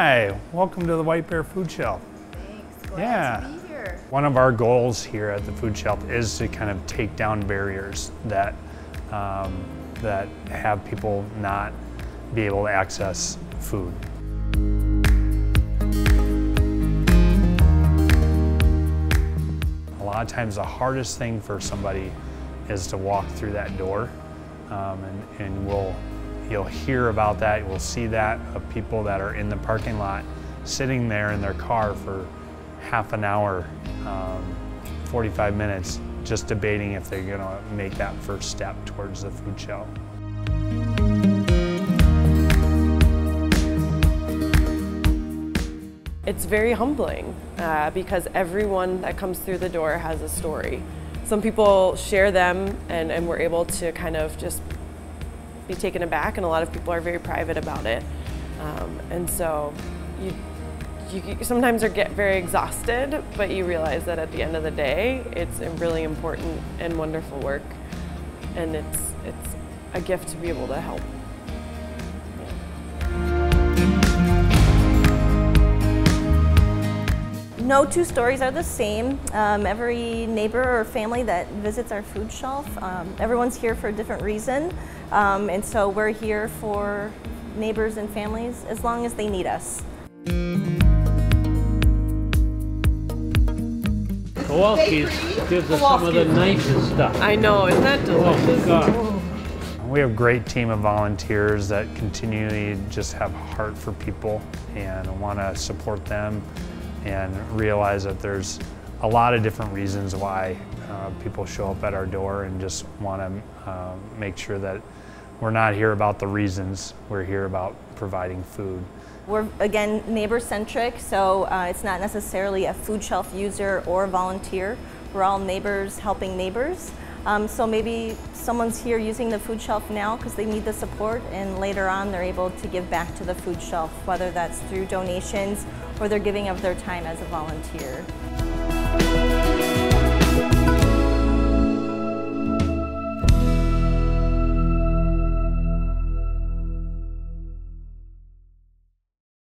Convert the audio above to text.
Hi, welcome to the White Bear Food Shelf. Thanks. Glad Yeah. to be here. One of our goals here at the Food Shelf is to kind of take down barriers that um, that have people not be able to access food. A lot of times the hardest thing for somebody is to walk through that door um, and, and we'll, you'll hear about that, you'll see that of people that are in the parking lot sitting there in their car for half an hour, um, 45 minutes, just debating if they're gonna make that first step towards the food shelf. It's very humbling uh, because everyone that comes through the door has a story. Some people share them and, and we're able to kind of just be taken aback and a lot of people are very private about it. Um, and so you, you sometimes are get very exhausted, but you realize that at the end of the day, it's a really important and wonderful work. And it's, it's a gift to be able to help. No two stories are the same. Um, every neighbor or family that visits our food shelf, um, everyone's here for a different reason. Um, and so we're here for neighbors and families as long as they need us. Kowalski's gives us some of the nicest stuff. I know, isn't that delicious? Oh, God. We have a great team of volunteers that continually just have heart for people and want to support them and realize that there's a lot of different reasons why uh, people show up at our door and just want to uh, make sure that we're not here about the reasons, we're here about providing food. We're again neighbor centric, so uh, it's not necessarily a food shelf user or volunteer. We're all neighbors helping neighbors. Um, so maybe someone's here using the food shelf now because they need the support and later on they're able to give back to the food shelf, whether that's through donations or they're giving of their time as a volunteer.